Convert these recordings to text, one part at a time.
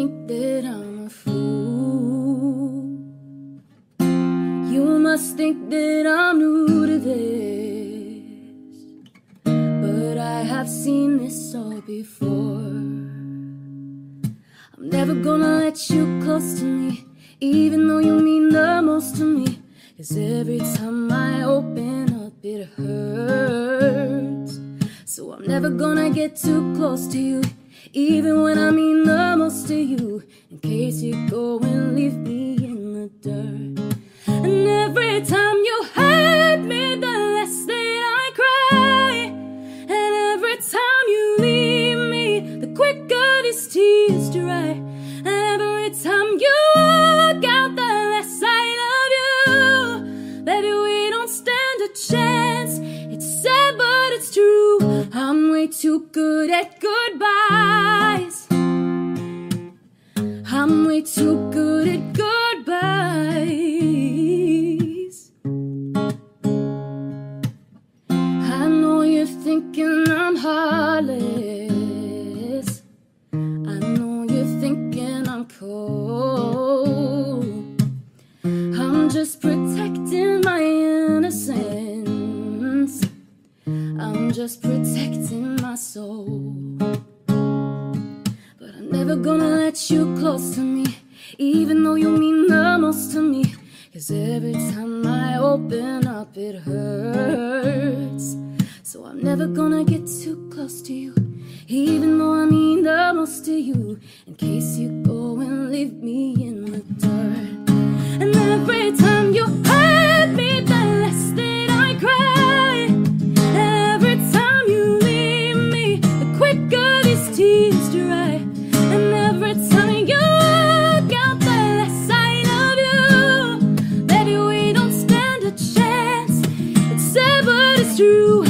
think that I'm a fool. You must think that I'm new to this. But I have seen this all before. I'm never gonna let you close to me, even though you mean the most to me. Cause every time I open up, it hurts. So I'm never gonna get too close to you, even when I mean the most to you. In case you go and leave me in the dirt. And every time you hurt me, the less that I cry. And every time you leave me, the quicker these tears dry. And every time you too good at goodbyes. I'm way too good at goodbyes. I know you're thinking I'm heartless. I know you're thinking I'm cold. I'm just protecting my innocence. I'm just protecting soul. But I'm never gonna let you close to me, even though you mean the most to me. Cause every time I open up, it hurts. So I'm never gonna get too close to you, even though I mean the most to you in case you go and leave me in the dark. And every time you hurt me, the true.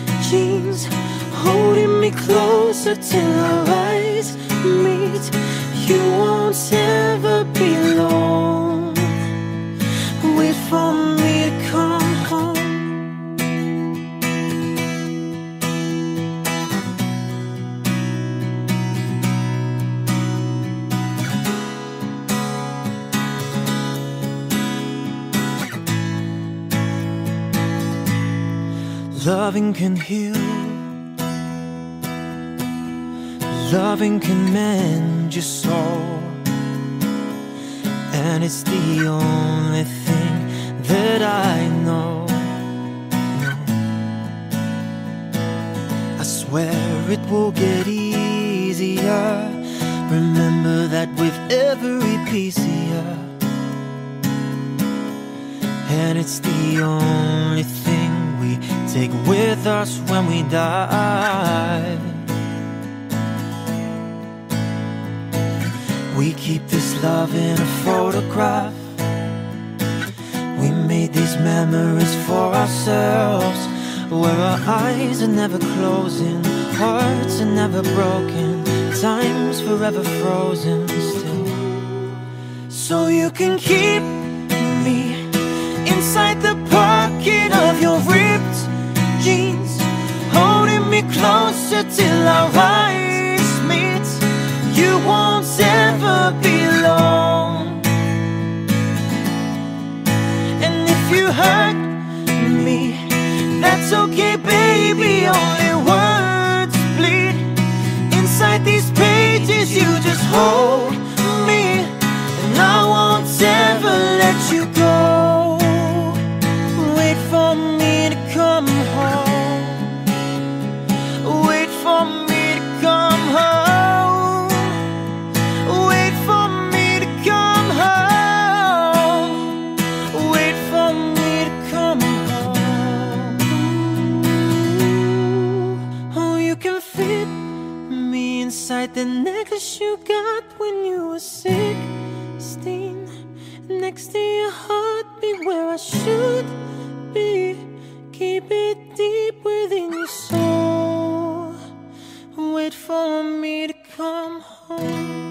holding me closer till our eyes meet. You won't ever be alone. Wait for me Loving can heal. Loving can mend your soul. And it's the only thing that I know. I swear it will get easier. Remember that with every piece of. And it's the only thing take with us when we die. We keep this love in a photograph. We made these memories for ourselves. Where our eyes are never closing, hearts are never broken, time's forever frozen still. So you can keep me inside the pocket of your closer till our eyes meet. You won't ever be alone. And if you hurt me, that's okay, baby. Only words bleed inside these pages. You just hold me, and I won't ever 16 Next to your heartbeat where I should be. Keep it deep within your soul. Wait for me to come home.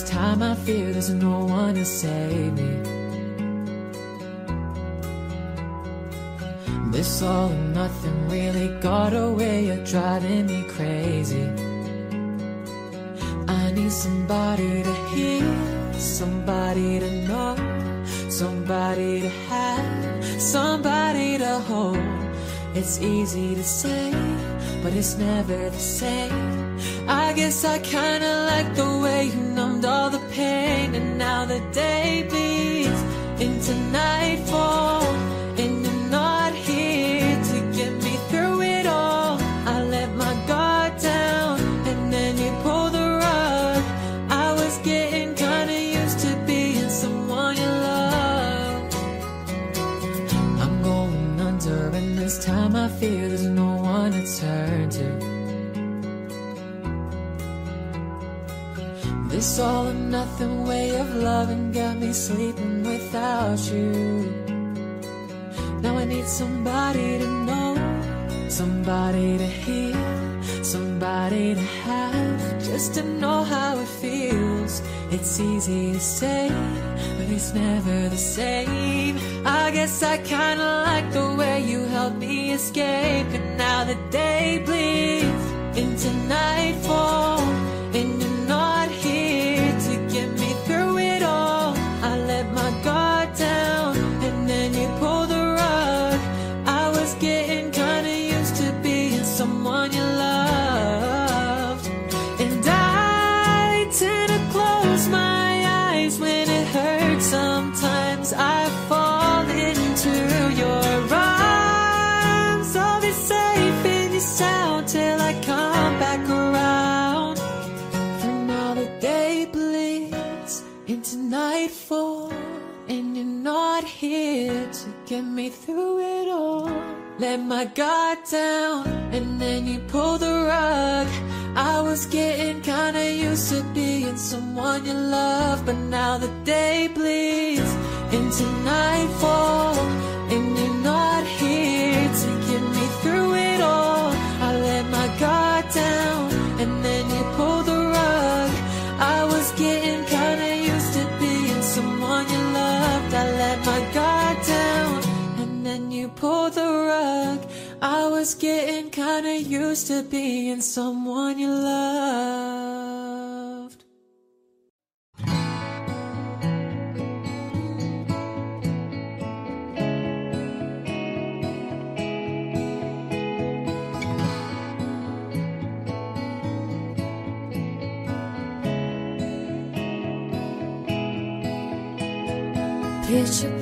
this time I fear there's no one to save me. This all or nothing really got away way of driving me crazy. I need somebody to hear, somebody to know, somebody to have, somebody to hold. It's easy to say, but it's never the same. I guess I kinda like the way you numbed all the pain, and now the day bleeds into nightfall, all or nothing way of loving got me sleeping without you. Now I need somebody to know, somebody to hear, somebody to have, just to know how it feels. It's easy to say, but it's never the same. I guess I kinda like the way you helped me escape, and now the day bleeds into nightfall, get me through it all. Let my guard down, and then you pull the rug. I was getting kinda used to being someone you love, but now the day bleeds into nightfall, and you're not here to get me through it all. I let my guard down, and then you pull the rug. I was getting kinda used to being someone you loved. I let my guard then you pull the rug. I was getting kinda used to being someone you loved.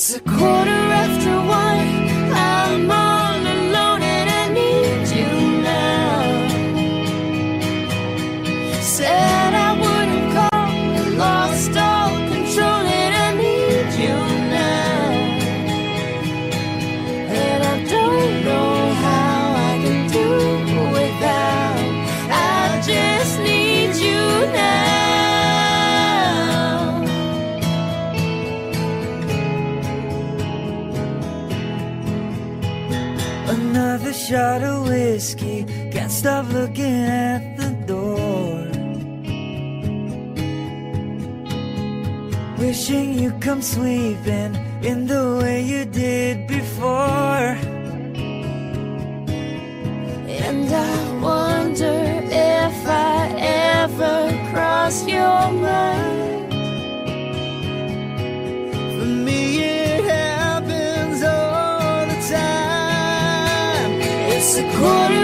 It's a quarter after one. I'm all shot of whiskey, can't stop looking at the door. Wishing you come sweeping in the way you did before. And I wonder if I ever cross your mind. A quarter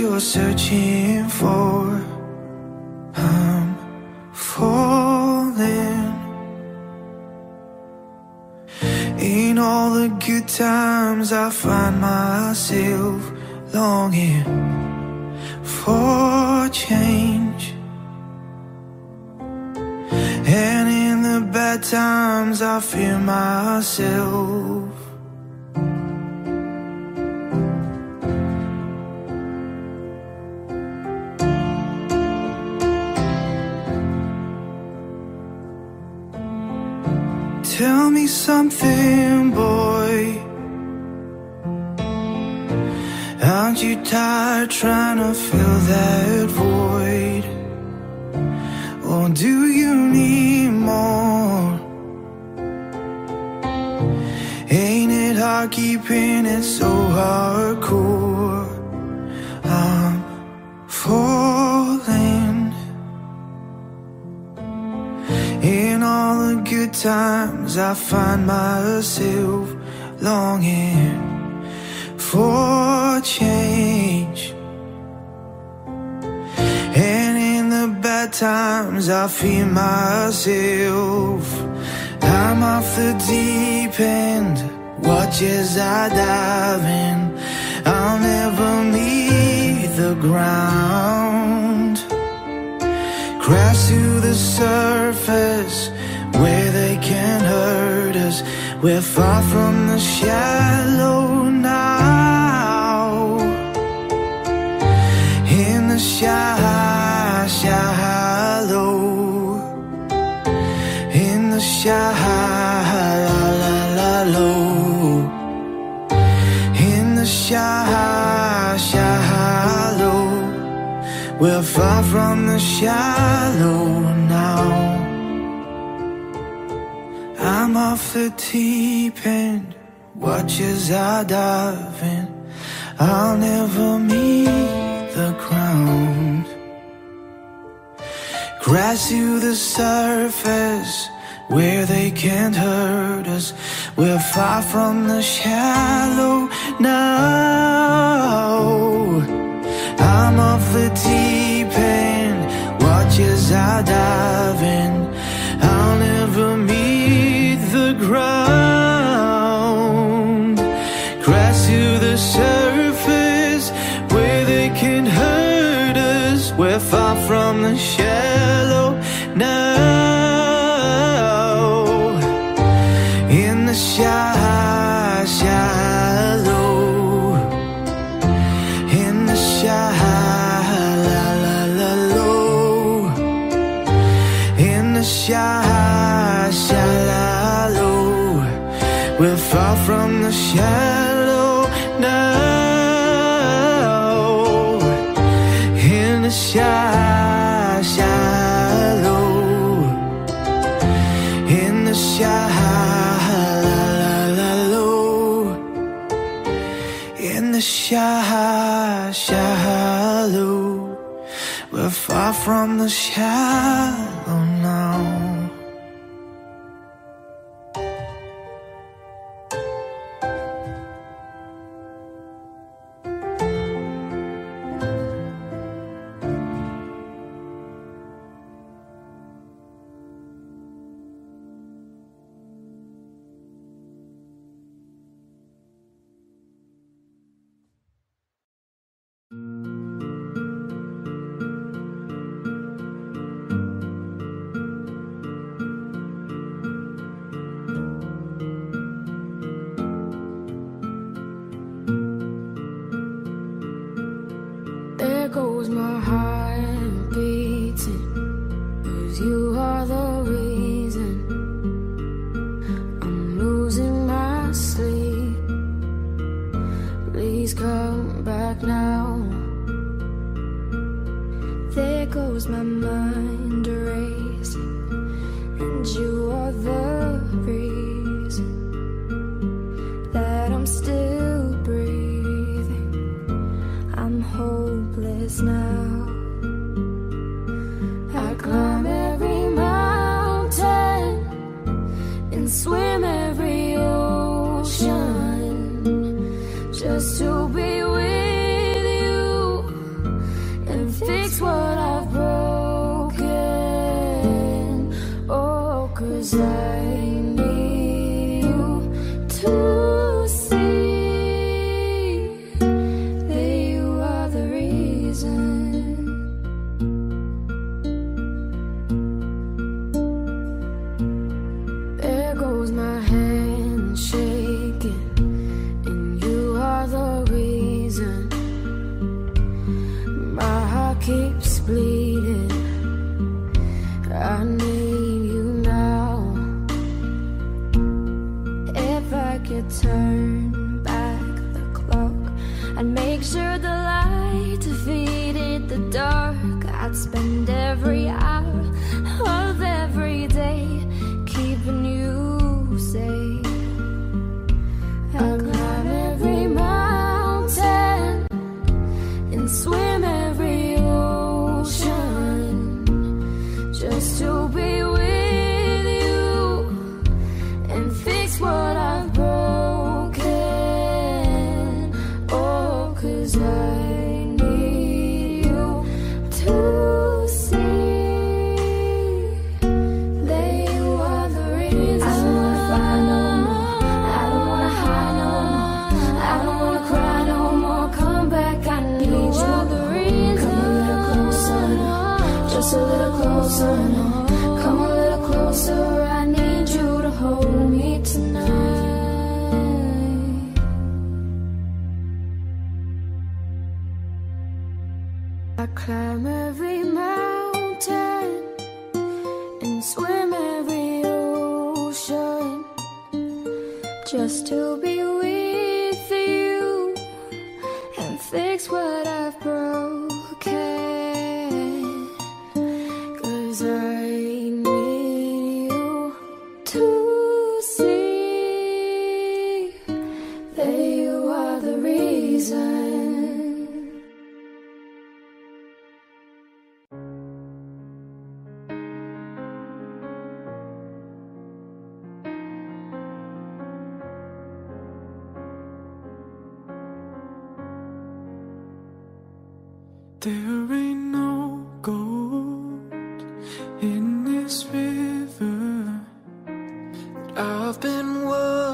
you're searching for? I'm falling. In all the good times, I find myself longing for change. And in the bad times, I fear myself. Something, boy. Aren't you tired trying to fill that void? Or do you need more? Ain't it hard keeping it so hardcore? In all the good times, I find myself longing for change. And in the bad times, I feel myself. I'm off the deep end, watch as I dive in. I'll never meet the ground. Crash to the surface where they can't hurt us. We're far from the shallow now. In the shallow. In the shallow. We're far from the shallow now. I'm off the deep end. Watch as I dive in I'll never meet the ground. Grass to the surface Where they can't hurt us. We're far from the shallow now. I'm off the deep end. Watch as I dive in. I'll never meet the ground. Crash to the surface Where they can hurt us. We're far from the shadow. from the shadows.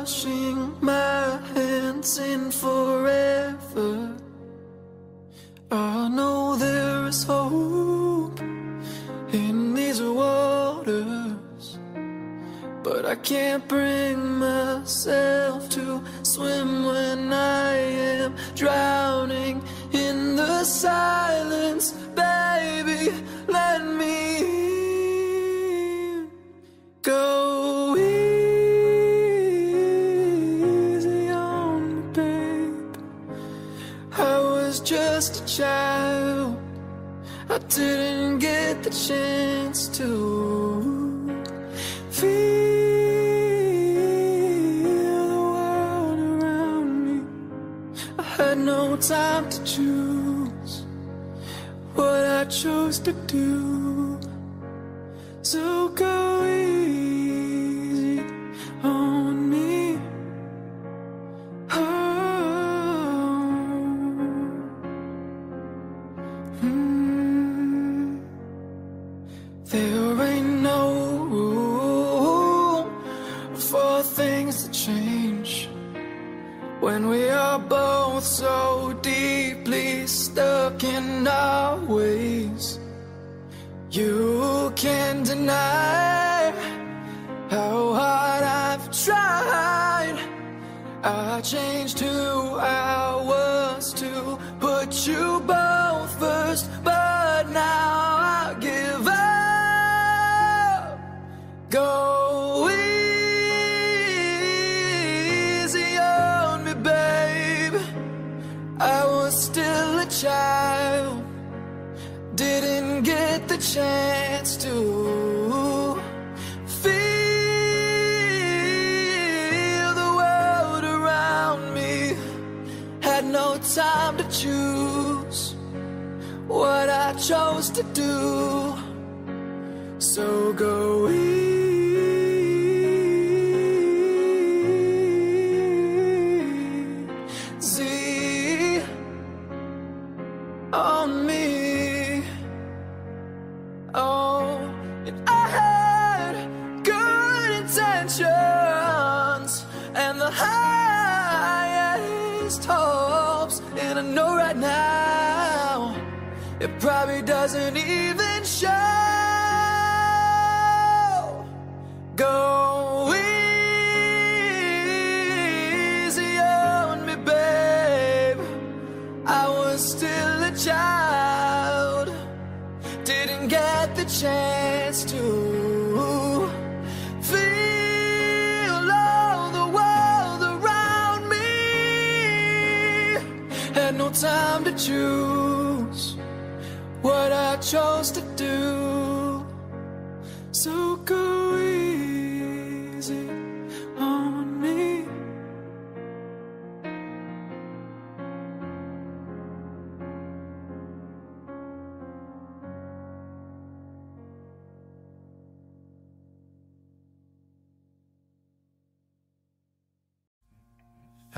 Washing my hands in forever. I know there is hope in these waters, but I can't bring myself to swim when I am drowning in the silence. Baby, let me go child. I didn't get the chance to feel the world around me. I had no time to choose what I chose to do. So go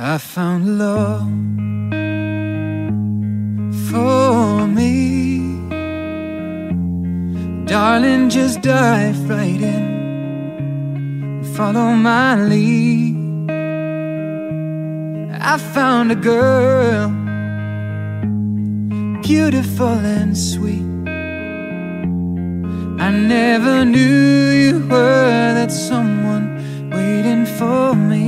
I found love for me. Darling, just dive right in. Follow my lead. I found a girl, beautiful and sweet. I never knew you were that someone waiting for me.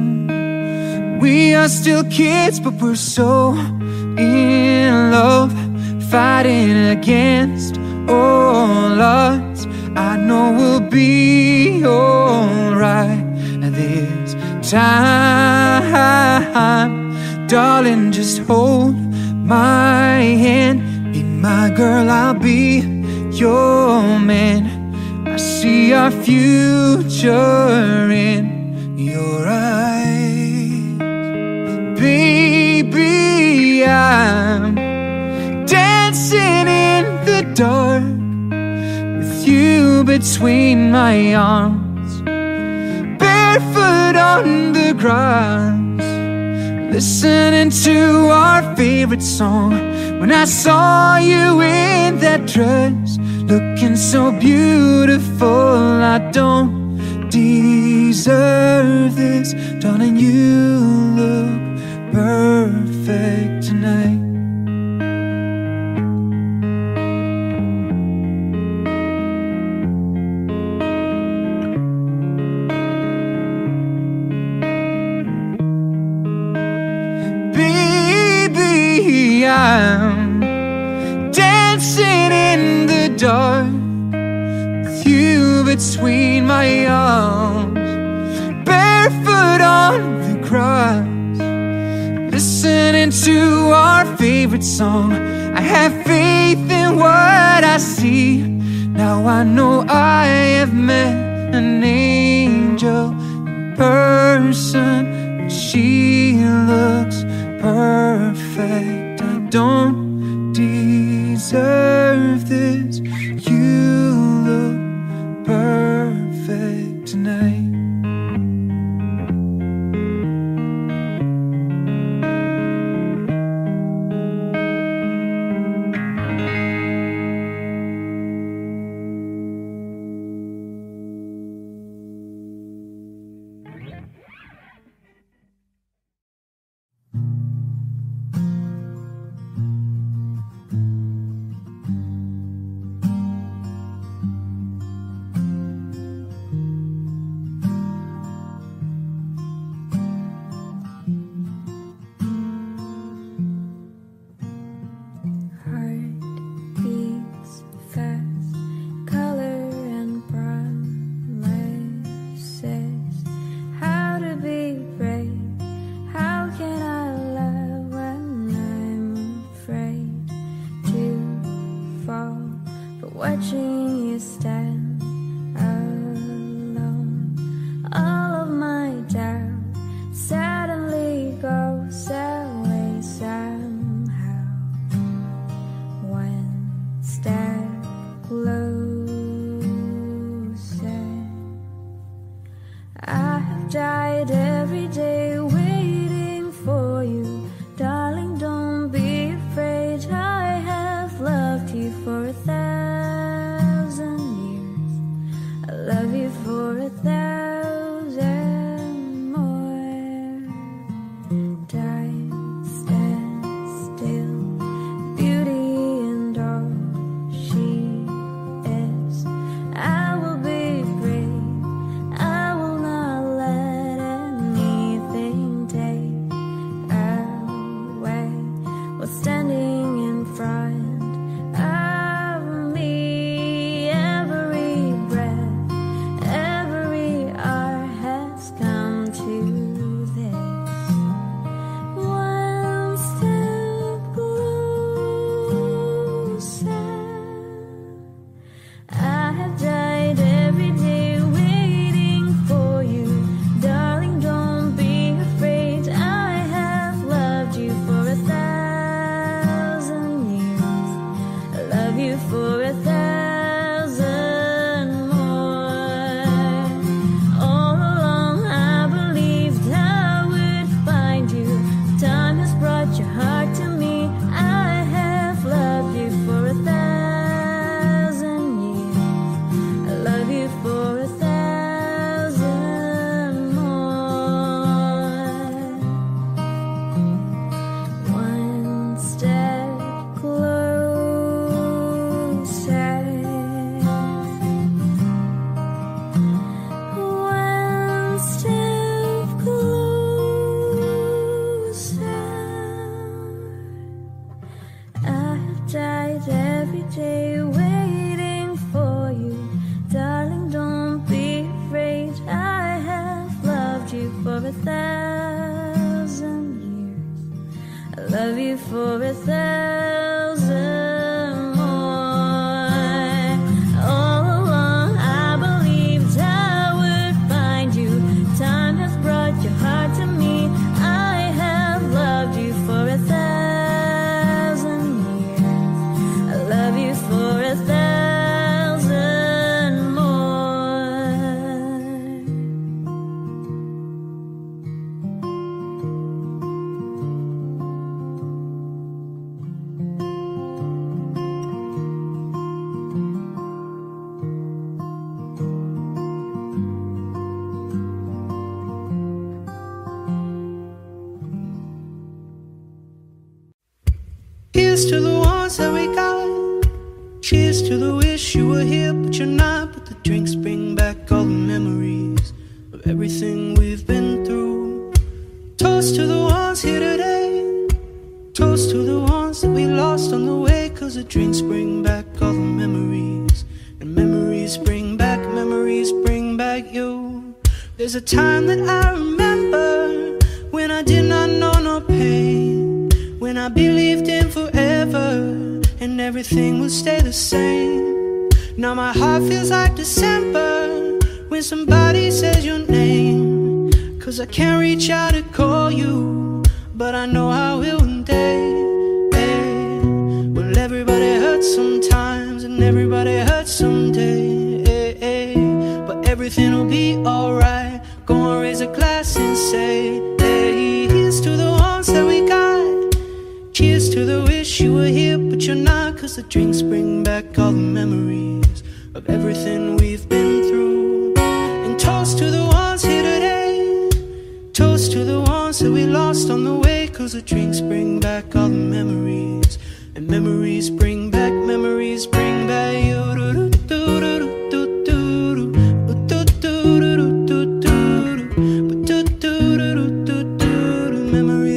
We are still kids, but we're so in love, fighting against all odds. I know we'll be alright this time. Darling, just hold my hand. Be my girl, I'll be your man. I see our future in your eyes. Baby, I'm dancing in the dark with you between my arms, barefoot on the grass, listening to our favorite song. When I saw you in that dress, looking so beautiful, I don't deserve this, darling.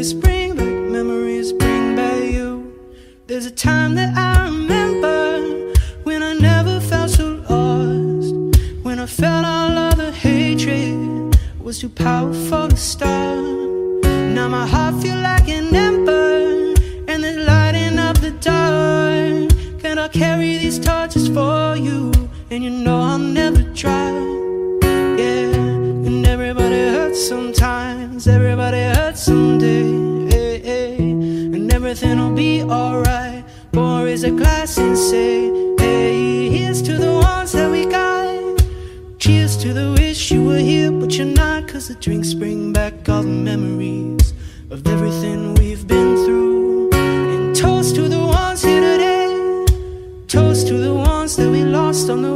Memories bring back, memories bring back you. There's a time that I remember when I never felt so lost. When I felt all of the hatred was too powerful to stop. Now my heart feels like an ember and it's lighting up the dark. Can I carry these torches for you? And you know I'll never try. Alright. Go is a glass and say, Hey, here's to the ones that we got. Cheers to the wish you were here, but you're not. Cause the drinks bring back all the memories of everything we've been through. And toast to the ones here today. Toast to the ones that we lost on the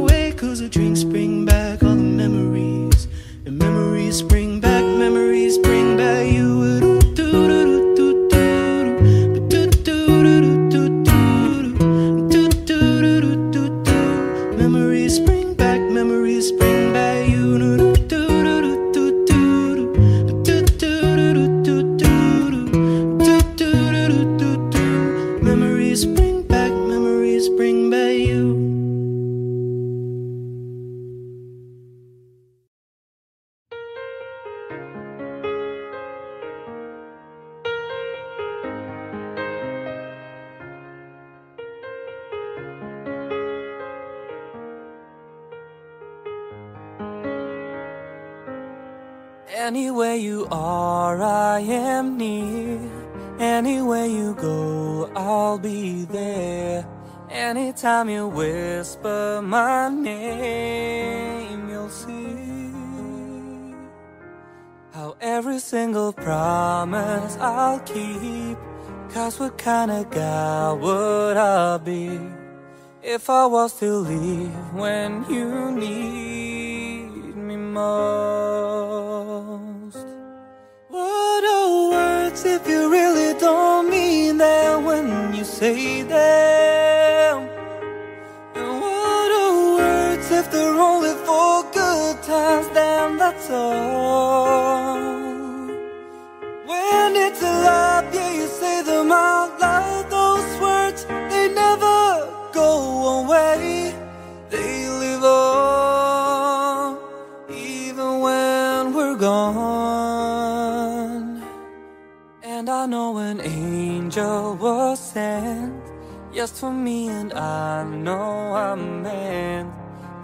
Anytime you whisper my name, you'll see how every single promise I'll keep. Cause what kind of guy would I be if I was to leave when you need me most? What are words if you really don't mean them when you say them? if they're only for good times, then that's all. When it's a love, yeah, you say them out loud. Those words, they never go away. They live on, even when we're gone. And I know an angel was sent. Just for me and I know I'm meant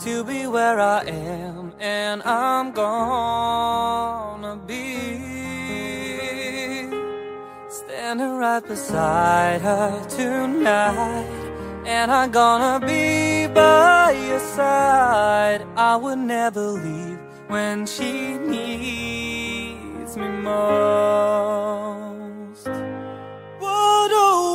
to be where I am, and I'm gonna be standing right beside her tonight, and I'm gonna be by your side. I would never leave when she needs me most. What oh.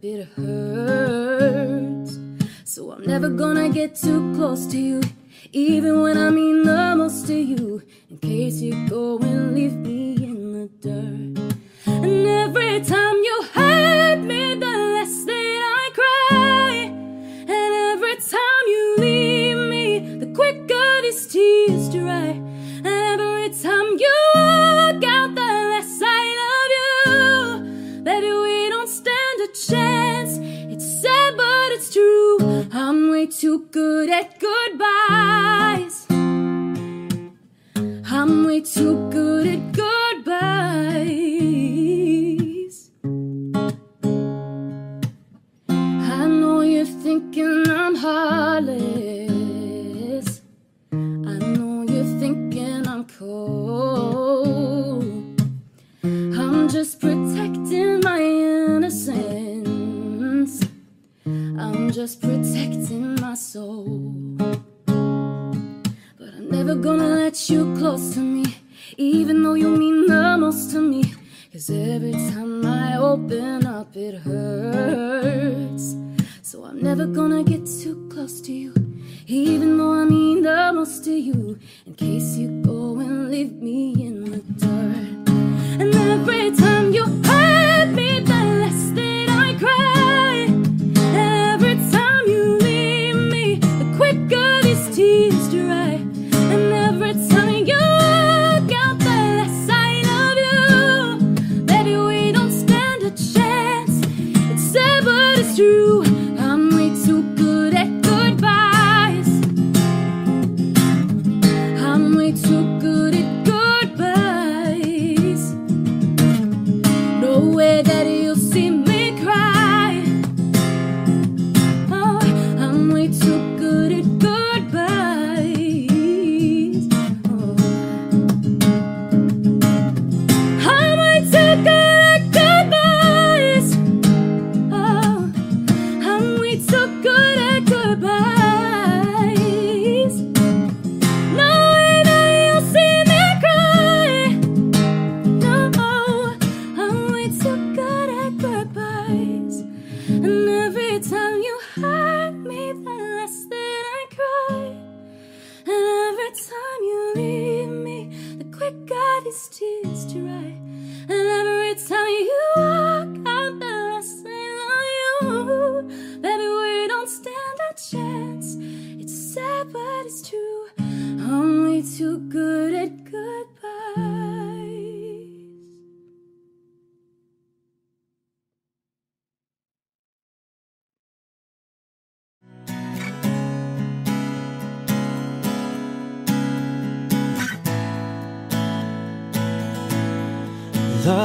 bit hurts. So I'm never gonna get too close to you, even when I mean the most to you. In case you go and leave me in the dirt. And every time you hurt me, the less that I cry. And every time you leave me, the quicker these tears dry. Too good at goodbyes. I'm way too good at goodbyes. I know you're thinking I'm heartless. I know you're thinking I'm cold. I'm just protecting my soul. But I'm never gonna let you close to me, even though you mean the most to me. Cause every time I open up, it hurts. So I'm never gonna get too close to you, even though I mean the most to you. In case you go and leave me in the dirt. And every time you hurt me, the less that I cry.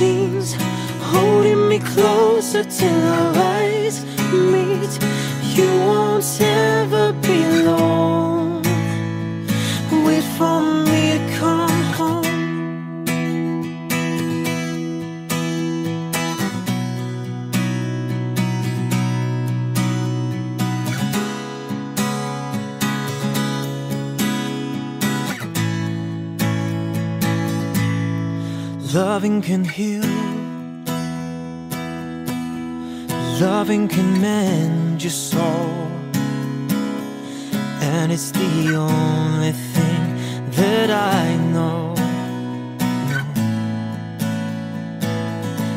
holding me closer till our eyes meet. You won't ever be alone. Wait for me Loving can heal. Loving can mend your soul. And it's the only thing that I know.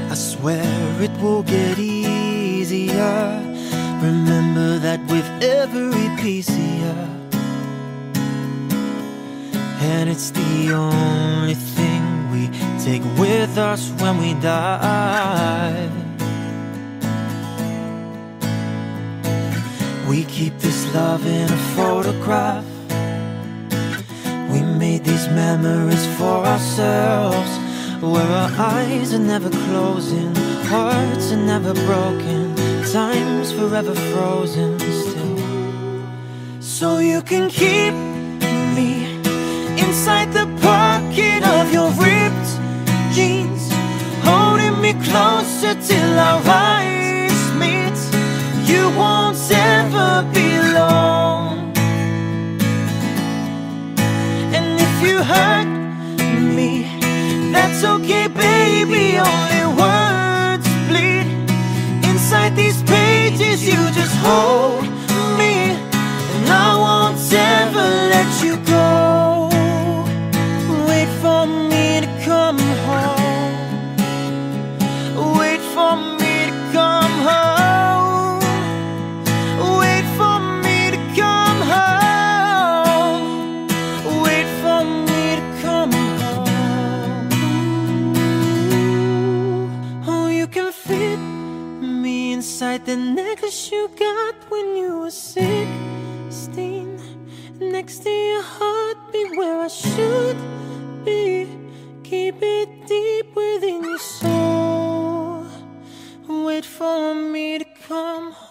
I swear it will get easier. Remember that with every piece of you. And it's the only thing take with us when we die. We keep this love in a photograph. We made these memories for ourselves. Where our eyes are never closing, hearts are never broken, time's forever frozen still. so you can keep me inside the pocket of your closer till our eyes meet. You won't ever be alone. And if you hurt me, that's okay, baby. Only words bleed inside these pages. You just hold you got when you were sixteen. Next to your heartbeat, where I should be. Keep it deep within your soul. Wait for me to come home.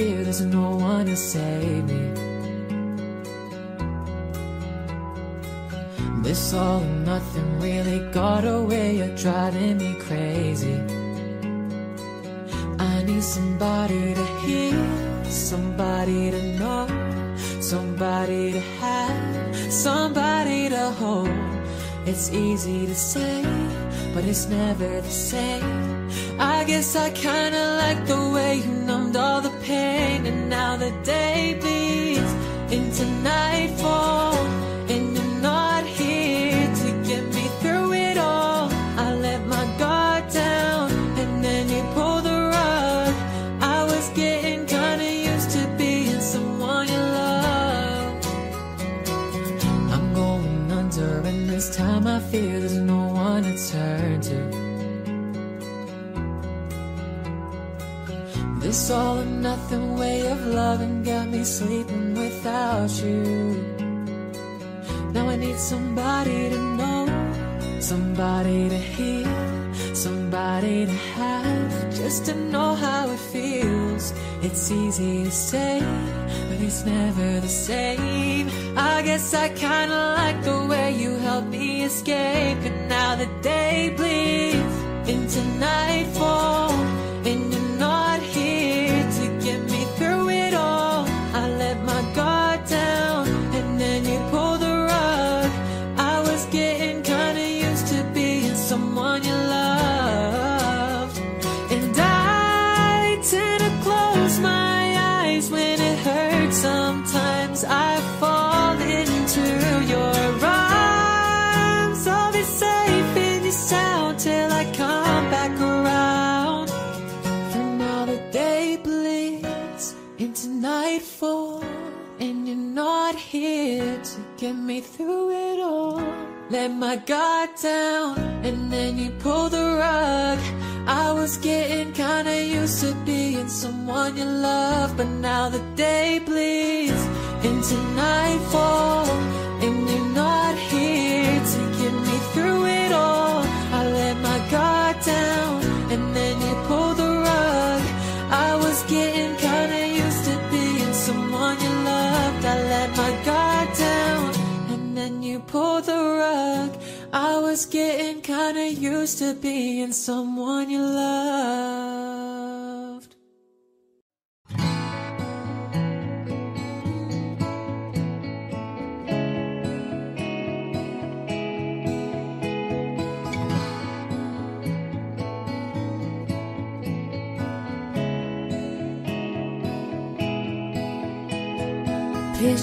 fear there's no one to save me. This all or nothing really got away, way of driving me crazy. I need somebody to hear, somebody to know, somebody to have, somebody to hold. It's easy to say, but it's never the same. Guess I kinda like the way you numbed all the pain, and now the day bleeds into nightfall, and All or nothing way of loving got me sleeping without you. Now I need somebody to know, somebody to hear, somebody to have, just to know how it feels. It's easy to say, but it's never the same. I guess I kinda like the way you helped me escape, and now the day bleeds into nightfall, get me through it all. Let my guard down, and then you pull the rug. I was getting kinda used to being someone you love, but now the day bleeds into nightfall, and you're not here to get me through it all. I let my guard down, and then you pull the rug. I was getting kinda used to being someone you loved.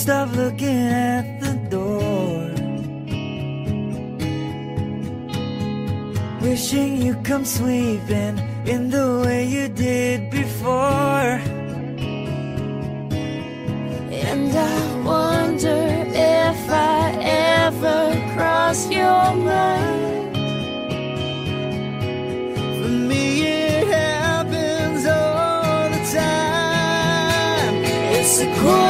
Stop looking at the door. Wishing you come sweeping in the way you did before. And I wonder if I ever cross your mind. For me, it happens all the time. It's a quarter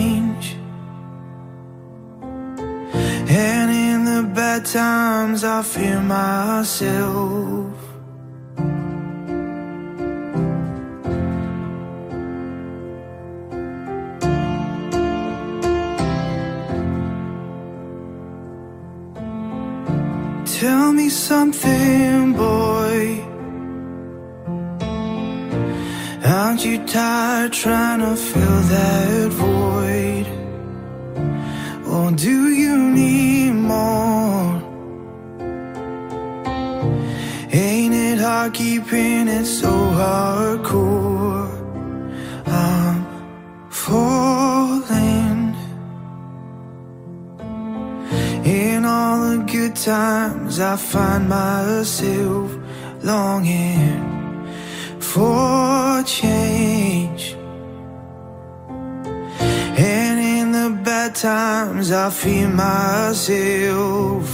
The bad times, I fear myself. Tell me something, boy. Aren't you tired trying to fill that void? Or do you need more? keeping it so hardcore. I'm falling in all the good times. I find myself longing for change. And in the bad times, I feel myself.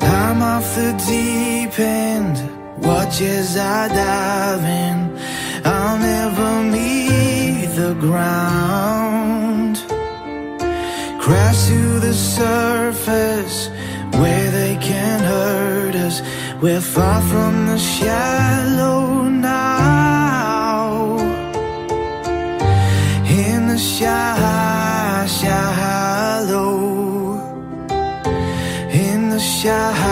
I'm off the deep end watch as I dive in. I'll never meet the ground. Crash to the surface where they can't hurt us. We're far from the shallow now. In the shallow. In the shallow.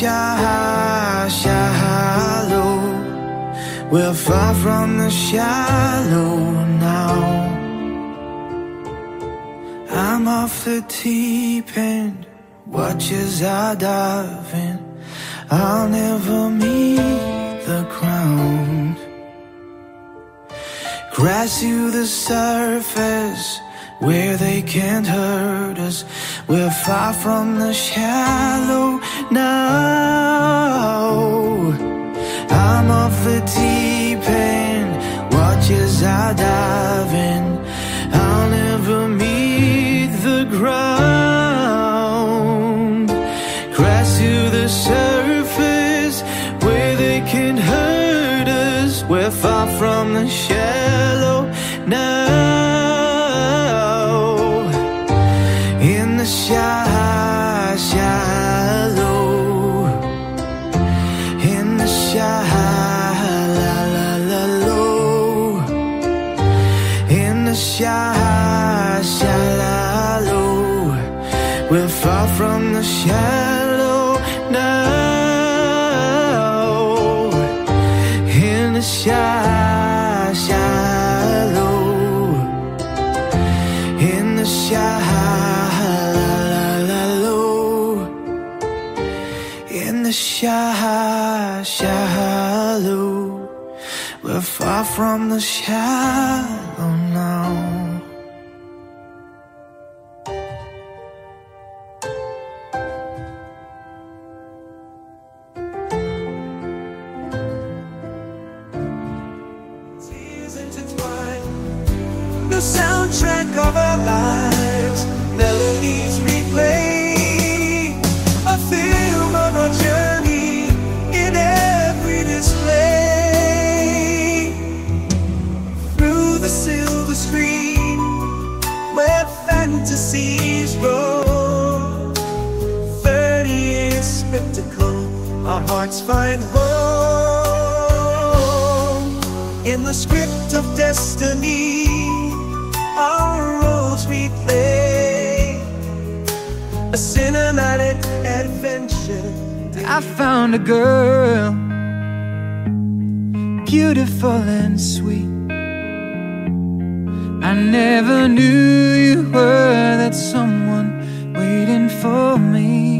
Shallow. We're far from the shallow now. I'm off the deep end. Watch as I dive in. I'll never meet the ground. Crash to the surface where they can't hurt us. We're far from the shallow now. I'm off the deep end. Watch as I dive in. I'll never meet the ground. Crash to the surface where they can hurt us. We're far from the shallow now. Shy, shallow. In the shallow. In the shallow. We're far from the shallow hearts find home in the script of destiny. Our roles we play, a cinematic adventure. I found a girl, beautiful and sweet. I never knew you were that someone waiting for me.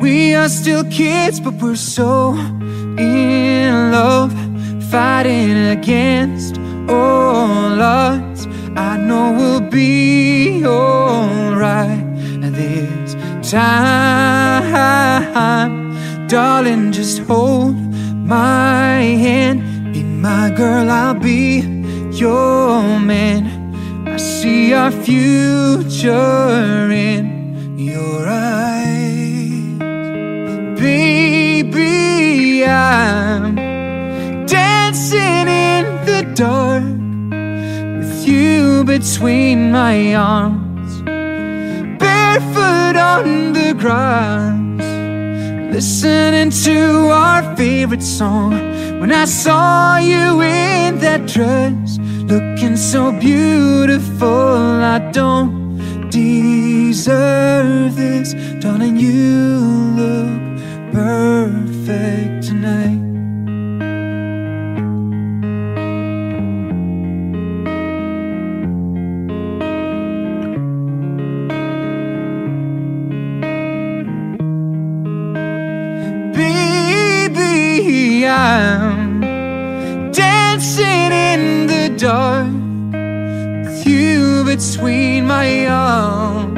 We are still kids, but we're so in love, fighting against all odds. I know we'll be alright this time. Darling, just hold my hand. Be my girl, I'll be your man. I see our future in your eyes. Baby, I'm dancing in the dark with you between my arms. Barefoot on the grass Listening to our favorite song. When I saw you in that dress Looking so beautiful I don't deserve this. Darling, you look perfect tonight. Baby, I'm dancing in the dark with you between my arms,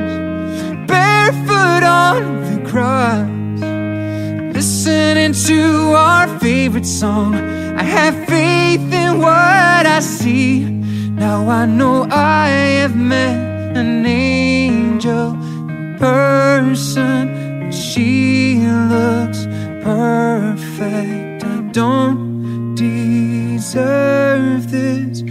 barefoot on the grass, listening to our favorite song. I have faith in what I see. Now I know I have met an angel in person. She looks perfect. I don't deserve this.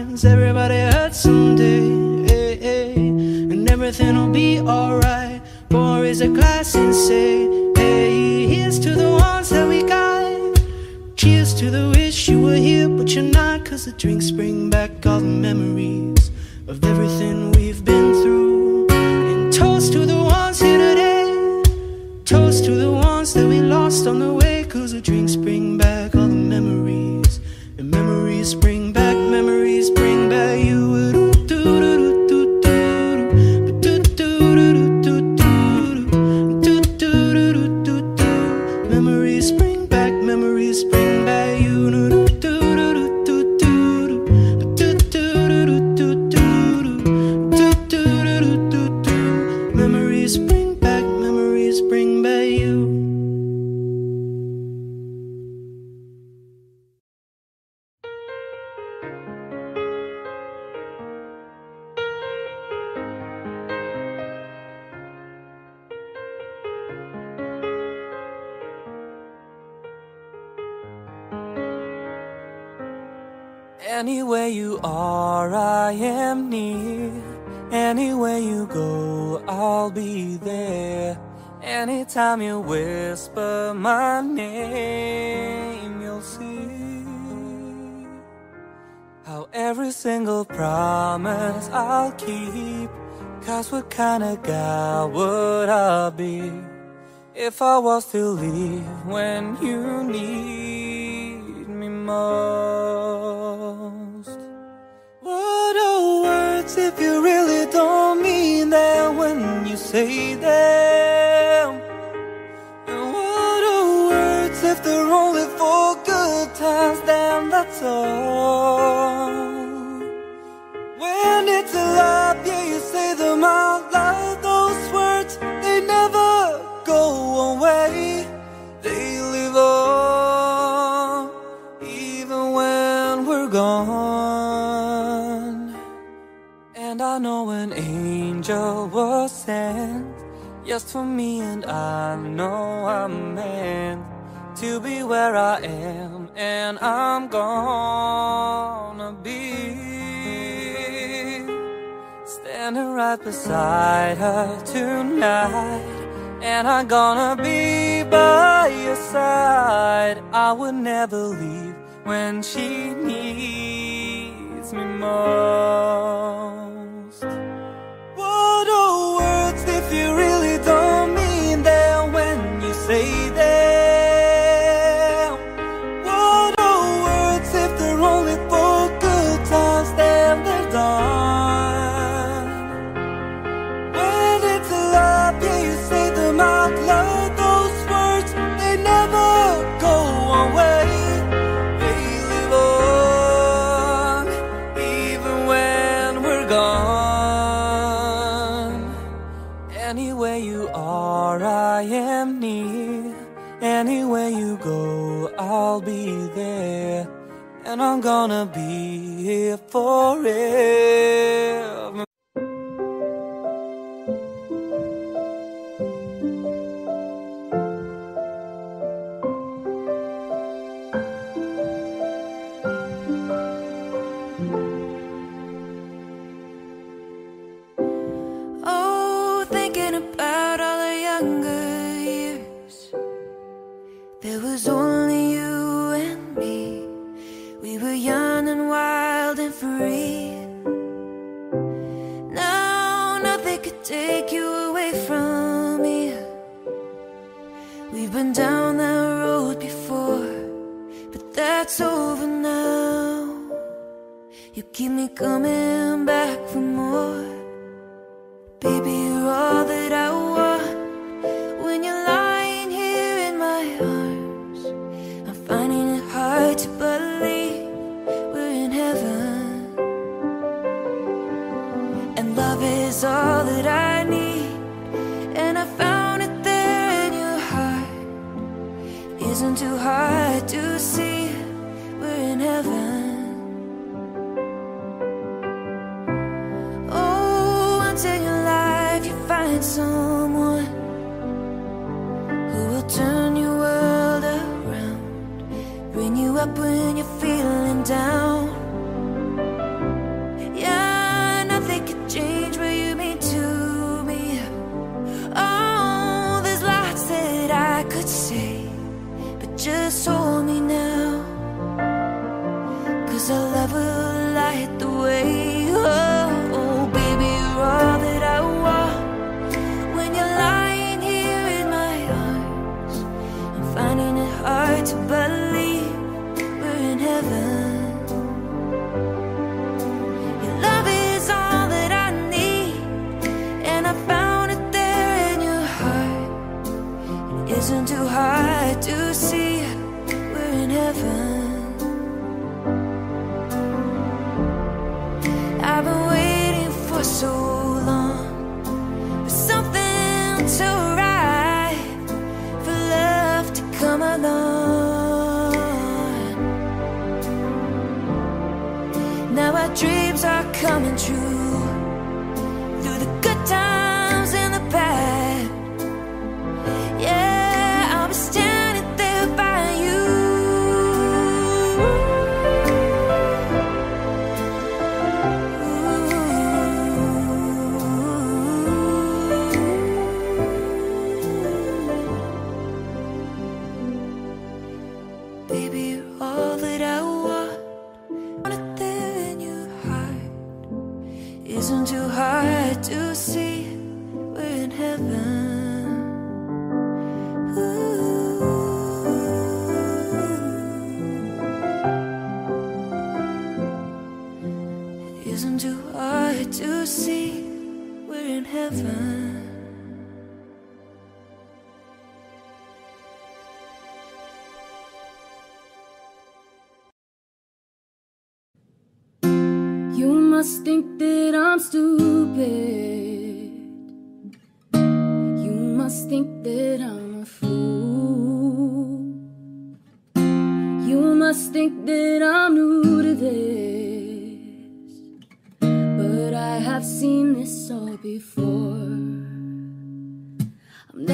Everybody hurts someday. Hey, hey. And everything will be alright. And raise a glass and say, Hey, eh, here's to the ones that we got. Cheers to the wish you were here, but you're not. Cause the drinks bring back all the memories of everything we've been through. And toast to the ones here today. Toast to the ones that we lost on the way. Cause the drinks bring what kind of guy would I be if I was to leave when you need me most? What are words if you really don't mean them when you say them? And what are words if they're only for good times? Then that's all. When it's a lie, yeah, you say them out loud. Those words, they never go away. They live on, even when we're gone. And I know an angel was sent just for me, and I know I'm meant to be where I am, and I'm gonna be standing right beside her tonight. And I'm gonna be by your side. I would never leave when she needs me most. What are words if you really don't mean them when you say them? I'm gonna be here forever.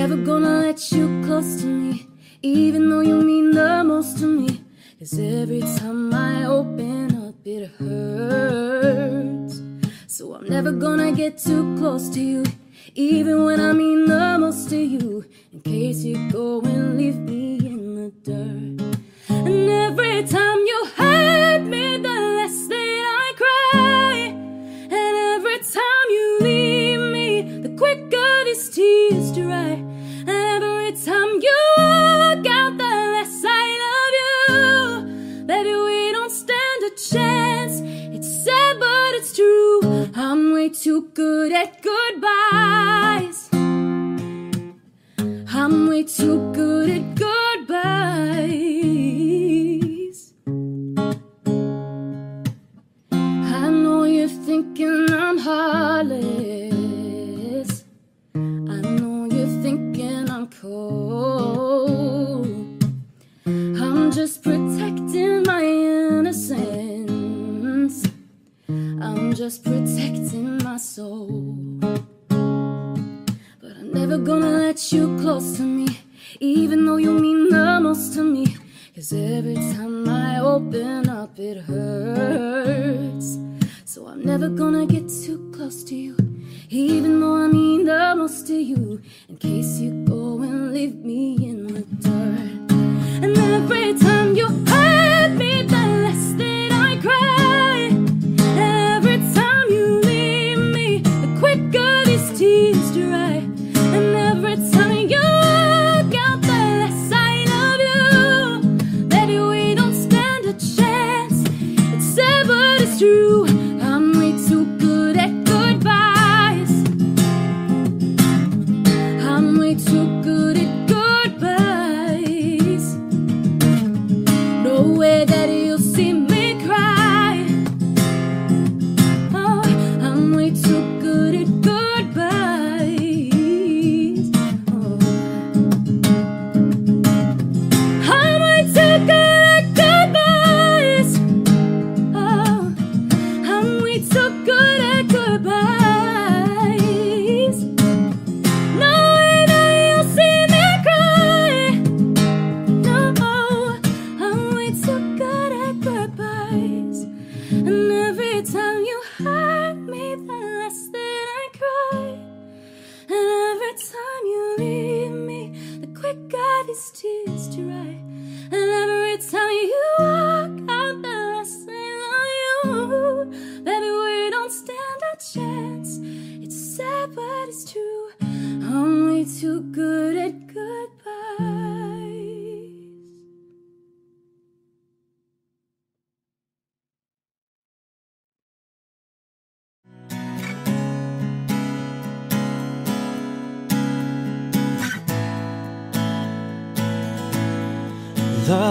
never gonna let you close to me Even though you mean the most to me. Cause every time I open up it hurts. So I'm never gonna get too close to you Even when I mean the most to you In case you go and leave me in the dirt. And every time you hurt me the less that I cry. And every time you leave me the quicker these tears dry time you walk out, the less I love you. Baby, we don't stand a chance. It's sad, but it's true. I'm way too good at goodbyes. I'm way too good at goodbyes. I know you're thinking I'm heartless. Just protecting my innocence. I'm just protecting my soul. But I'm never gonna let you close to me, even though you mean the most to me. Cause every time I open up, it hurts. So I'm never gonna get too close to you, even though I mean the most to you. In case you go and leave me in the dirt. And every time you hurt me, the less that I cry.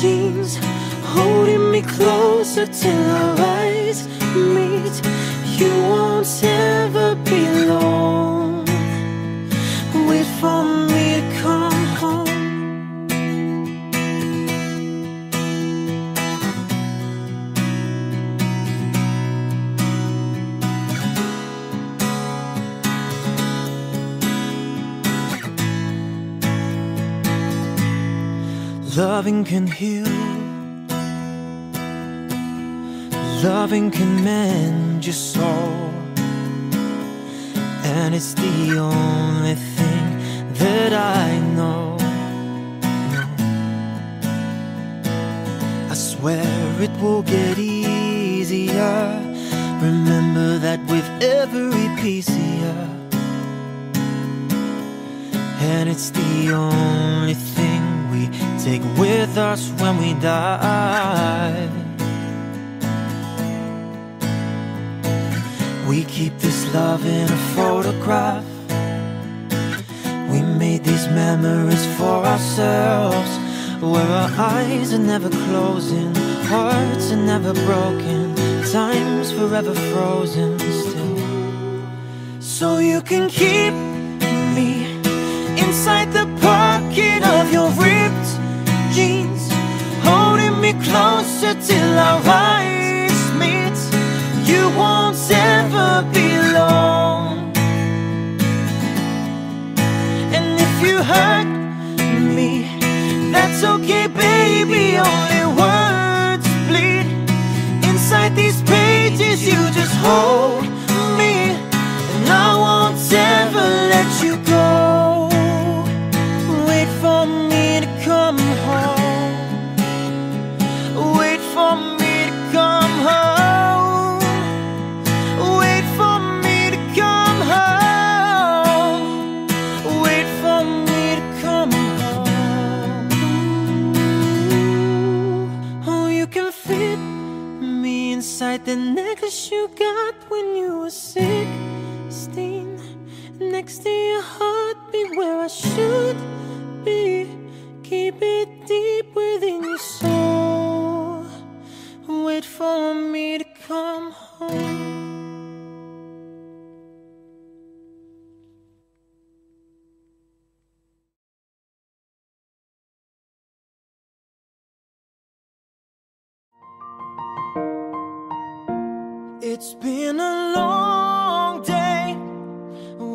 jeans, holding me closer till our eyes meet. You won't ever be alone. Wait for me Loving can heal. Loving can mend your soul. And it's the only thing that I know. I swear it will get easier. Remember that with every piece of you. And it's the only thing take with us when we die. We keep this love in a photograph. We made these memories for ourselves. Where our eyes are never closing, hearts are never broken, time's forever frozen still. So you can keep me inside the pocket of your me closer till our eyes meet. You won't ever be alone. And if you hurt me That's okay baby, only words bleed. Inside these pages you just hold Next to your heart, be where I should be. Keep it deep within your soul. Wait for me to come home. It's been a long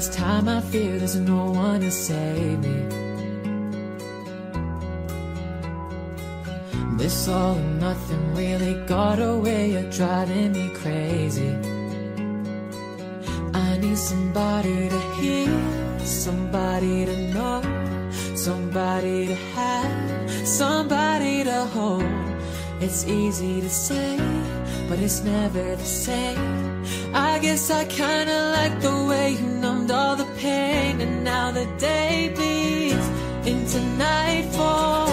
this time I fear there's no one to save me. This all or nothing really got a way of driving me crazy. I need somebody to hear, somebody to know, somebody to have, somebody to hold. It's easy to say, but it's never the same. I guess I kinda like the way you all the pain, and now the day bleeds into nightfall,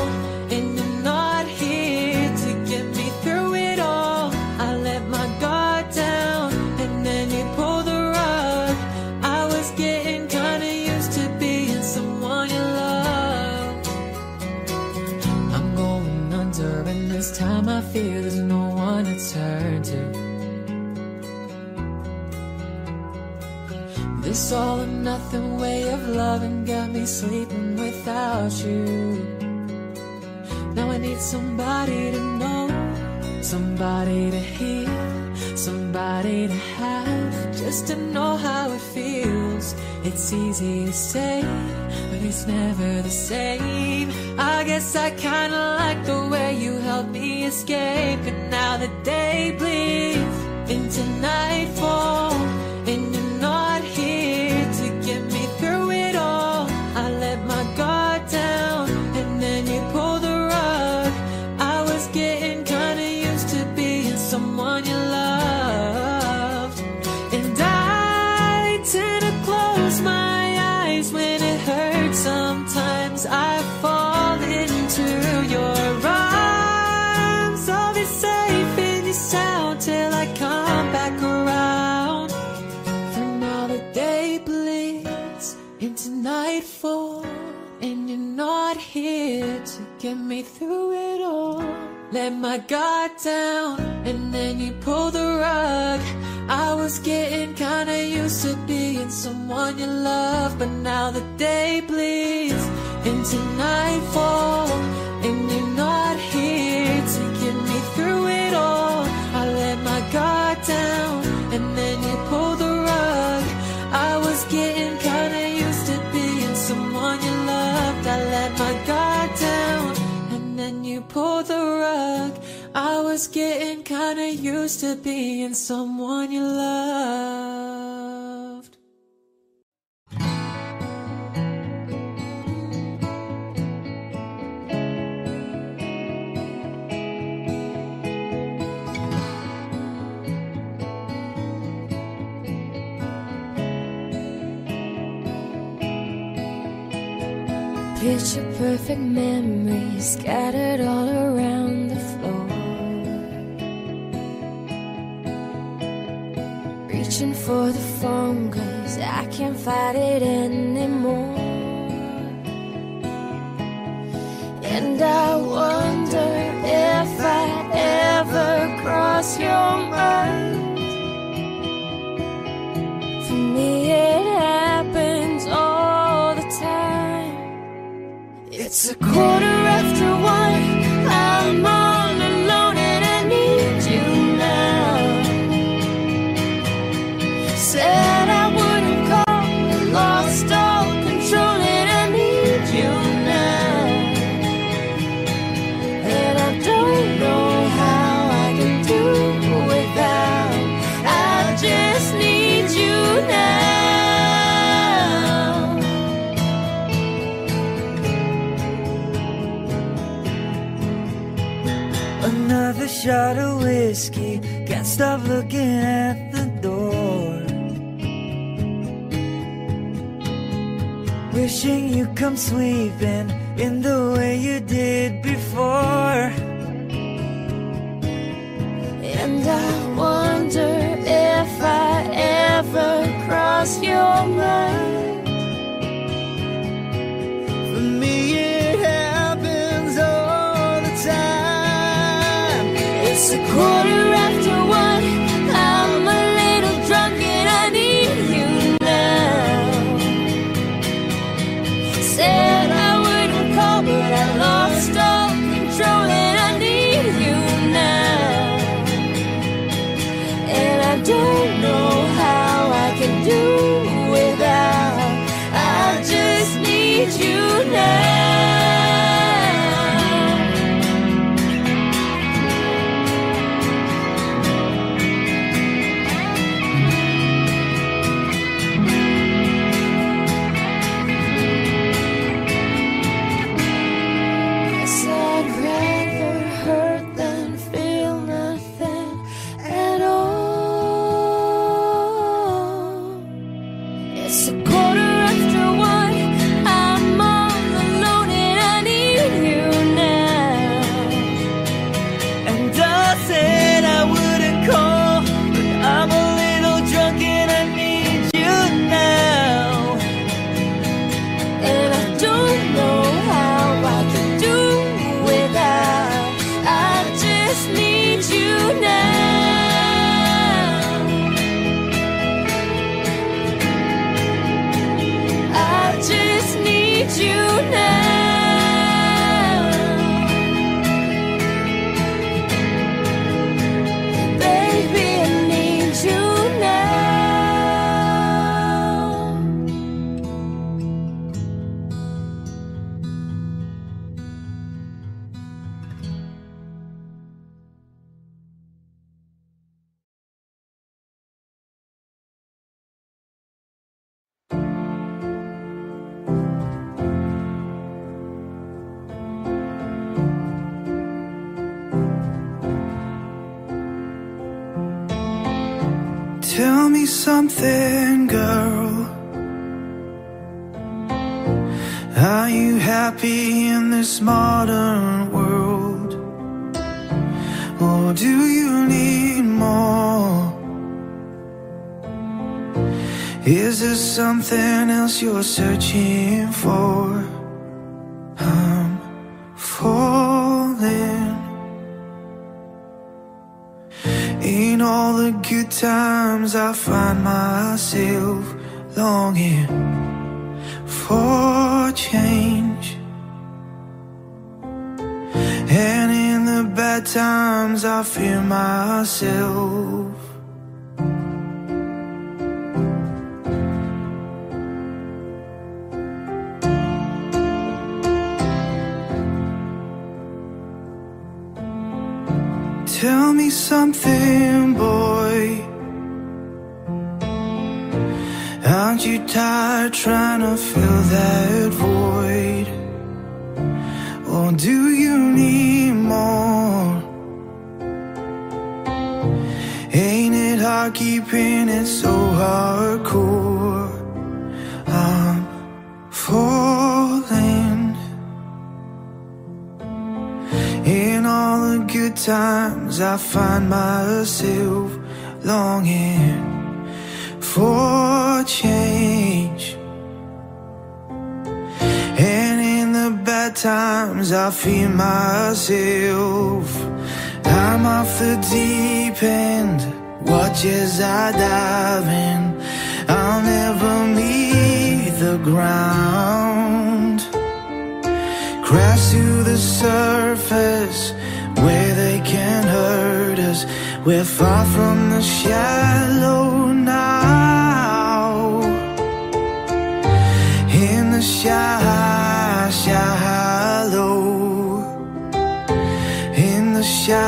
This all or nothing way of loving got me sleeping without you. Now I need somebody to know, somebody to hear, somebody to have, just to know how it feels. It's easy to say, but it's never the same. I guess I kinda like the way you helped me escape, and now the day bleeds into nightfall, Let my getting kinda used to being someone you loved. Picture perfect memories scattered all around for the phone, cause I can't fight it anymore. And I wonder if I ever cross your mind. For me, it happens all the time. It's a quarter after one. Shot of whiskey, can't stop looking at the door. Wishing you come sweeping in the way you did before. And I wonder if I ever cross your mind. Quarter you're searching for? I'm falling. In all the good times, I find myself longing for change. And in the bad times, I fear myself. Something, boy. Aren't you tired trying to fill that void? Or do you need more? Ain't it hard keeping it so hardcore? Good times, I find myself longing for change. And in the bad times, I feel myself. I'm off the deep end, watch as I dive in. I'll never meet the ground. Crash to the surface We're far from the shallow now. In the shy, shallow. In the shallow.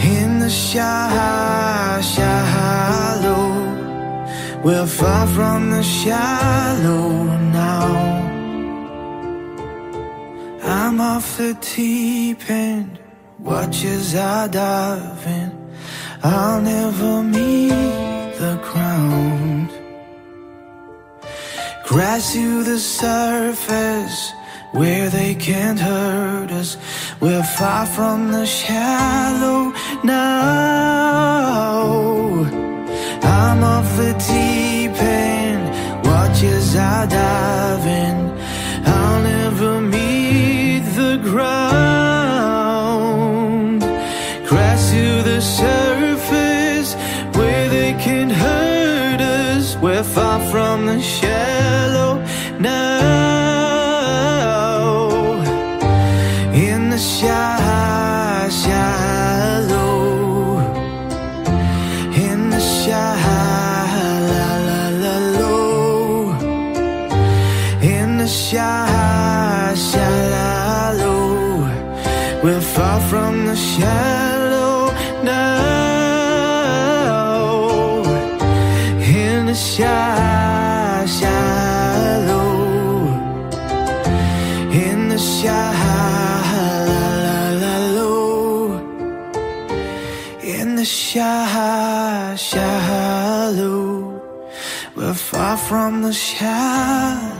In the shy, shallow. We're far from the shallow I'm off the deep end. Watch as I dive in. I'll never meet the ground. Crash to the surface where they can't hurt us. We're far from the shallow now. I'm off the deep end. Watch as I dive in. Far from the shallow now. In the shy, shallow. In the shy, la la la. In the shy, shallow. We're far from the shallow shallow. We're far from the shallow.